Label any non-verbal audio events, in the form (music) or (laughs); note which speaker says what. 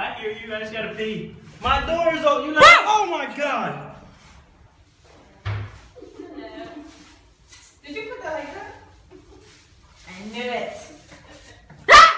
Speaker 1: I hear you. I just gotta pee. My door is open. You like? oh my god. Did you put that like that? I knew it. (laughs)